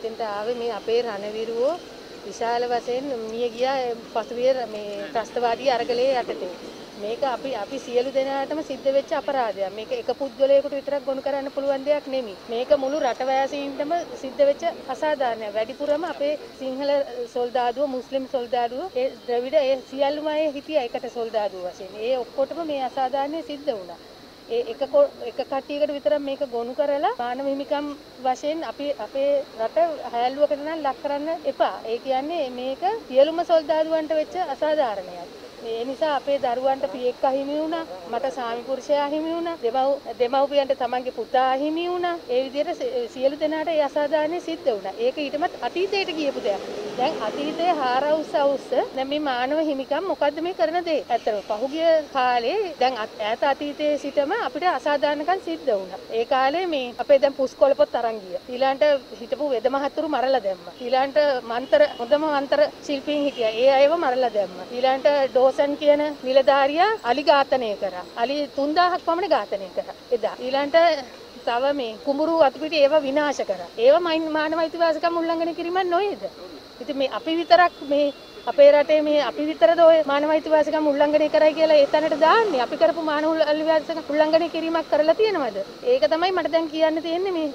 මෙතෙන්ට ආවේ මේ අපේ රණවිරුවෝ විශාල වශයෙන් මිය ගියා පසුගිය මේ ත්‍රස්තවාදී අරගලයේ යටතේ. මේක අපි අපි සියලු දෙනාටම සිද්ධ වෙච්ච අපරාධයක්. මේක එක පුද්ගලයෙකුට විතරක් ගොනු කරන්න පුළුවන් දෙයක් නෙමෙයි. මේක මුළු රටවැසියින්ටම සිද්ධ වෙච්ච අසාධාරණයක්. වැඩිපුරම අපේ සිංහල සොල්දාදුව, මුස්ලිම් සොල්දාදුව, ඒ ද්‍රවිඩ ඒ සියල්ලම අය හිටියා එකට සොල්දාදුව වශයෙන්. ඒ ඔක්කොටම මේ අසාධාරණය සිද්ධ වුණා. ඒ එක එක කට්ටියකට විතරක් මේක ගොනු කරලා මානව හිමිකම් වශයෙන් අපි අපේ රට හැල්ලුවකට නම් ලක් කරන්න එපා. ඒ කියන්නේ මේක සියලුම සොල්දාදුවන්ට වෙච්ච අසාධාරණයක්. ඒ නිසා අපේ දරුවන්ට පියෙක් අහිමි වුණා මට සාමි පුරුෂයා අහිමි වුණා දෙමව් දෙමව්පියන්ට තමන්ගේ පුතා අහිමි වුණා ඒ විදිහට සියලු දෙනාට ඒ අසාධාරණය සිද්ධ වුණා ඒක ඊටමත් අතීතයට ගියපු දෙයක් දැන් අතීතයේ හාරවුස් අවුස්ස දැන් මේ මානව හිමිකම් මොකද්ද මේ කරන දේ ඇත්තටම පහුගිය කාලේ දැන් ඈත අතීතයේ සිටම අපිට අසාධාරණකම් සිද්ධ වුණා ඒ කාලේ මේ අපේ දැන් පුස්කොළ පොත් අරන් ගියා ඊළඟට හිටපු වෙද මහතුරු මරලා දැම්මා ඊළඟට මන්තර හොඳම මන්තර ශිල්පීන් හිටියා ඒ අයව මරලා දැම්මා ඊළඟට ඩෝසන් කියන නිලධාරියා අලි ඝාතනය කරා. අලි 3000ක් පමණ ඝාතනය කරා. එදා ඊළඟට තව මේ කුඹුරු අතුපිටි ඒව විනාශ කරා. ඒව මානව අයිතිවාසිකම් උල්ලංඝනය කිරීමක් නොවේද? ඉතින් මේ අපි විතරක් මේ අපේ රටේ මේ අපි විතරද ඔය මානව අයිතිවාසිකම් උල්ලංඝනය කරයි කියලා ඒ තැනට දාන්නේ. අපි කරපු මානව අයිතිවාසිකම් උල්ලංඝනය කිරීමක් කරලා තියෙනවද? ඒක තමයි මට දැන් කියන්න තියෙන්නේ මේ